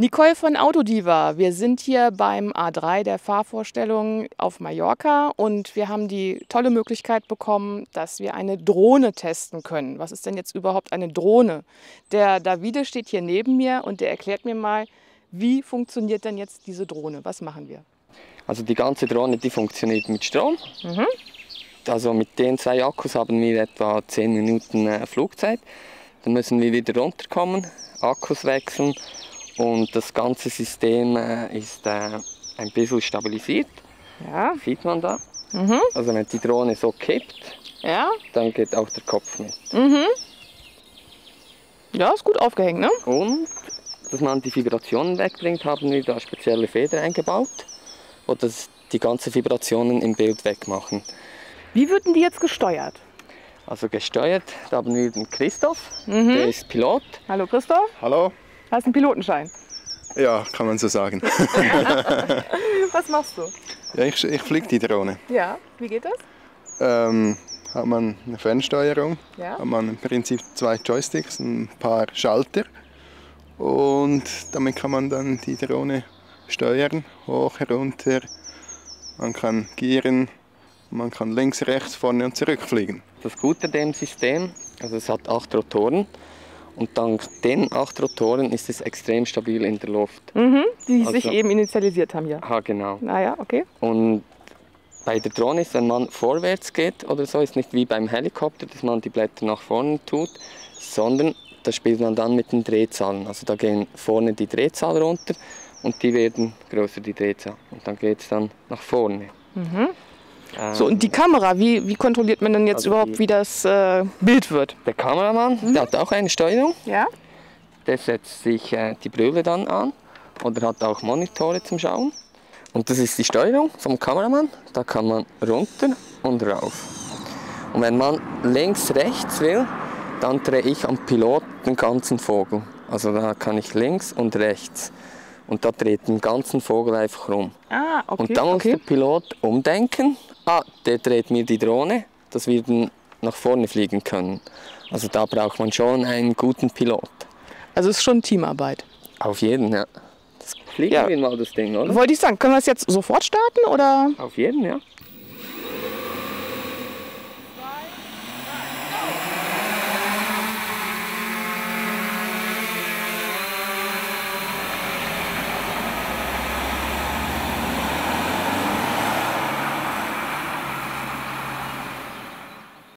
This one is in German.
Nicole von Autodiva. Wir sind hier beim A3 der Fahrvorstellung auf Mallorca und wir haben die tolle Möglichkeit bekommen, dass wir eine Drohne testen können. Was ist denn jetzt überhaupt eine Drohne? Der Davide steht hier neben mir und der erklärt mir mal, wie funktioniert denn jetzt diese Drohne? Was machen wir? Also die ganze Drohne, die funktioniert mit Strom. Mhm. Also mit den zwei Akkus haben wir etwa 10 Minuten äh, Flugzeit. Dann müssen wir wieder runterkommen, Akkus wechseln und das ganze System äh, ist äh, ein bisschen stabilisiert. Ja. Sieht man da. Mhm. Also wenn die Drohne so kippt, Ja. dann geht auch der Kopf mit. Mhm. Ja, ist gut aufgehängt, ne? Und dass man die Vibrationen wegbringt, haben wir da spezielle Feder eingebaut, wo das die ganzen Vibrationen im Bild wegmachen. Wie wird denn die jetzt gesteuert? Also gesteuert, da haben wir den Christoph, Mhm. der ist Pilot. Hallo Christoph, Hallo? Hast einen Pilotenschein. Ja, kann man so sagen. Was machst du? Ja, ich, ich fliege die Drohne. Ja, wie geht das? Ähm, hat man eine Fernsteuerung, Ja. hat man im Prinzip zwei Joysticks, ein paar Schalter und damit kann man dann die Drohne steuern, hoch, runter. Man kann gieren, man kann links, rechts, vorne und zurück fliegen. Das Gute an dem System, also es hat acht Rotoren und dank den acht Rotoren ist es extrem stabil in der Luft. Mhm, die Also- sich eben initialisiert haben hier. Ha, genau. Naja, okay. Und bei der Drohne ist, wenn man vorwärts geht oder so, ist nicht wie beim Helikopter, dass man die Blätter nach vorne tut, sondern da spielt man dann mit den Drehzahlen. Also da gehen vorne die Drehzahl runter und die werden größer, die Drehzahl. Und dann geht es dann nach vorne. Ähm, So, und die Kamera, wie, wie kontrolliert man denn jetzt Also überhaupt, wie das äh, Bild wird? der Kameramann, der hat auch eine Steuerung. Ja? Der setzt sich äh, die Brille dann an oder hat auch Monitore zum Schauen. Und das ist die Steuerung vom Kameramann. Da kann man runter und rauf. Und wenn man links, rechts will, dann drehe ich am Pilot den ganzen Vogel. Also da kann ich links und rechts. Und da dreht den ganzen Vogel einfach rum. Ah, okay. und dann muss okay. der Pilot umdenken. Ah, der dreht mir die Drohne, dass wir dann nach vorne fliegen können. Also da braucht man schon einen guten Pilot. Also es ist schon Teamarbeit. Auf jeden, ja. Das fliegen Ja. wir mal das Ding, oder? Wollte ich sagen, können wir es jetzt sofort starten oder? Auf jeden, ja.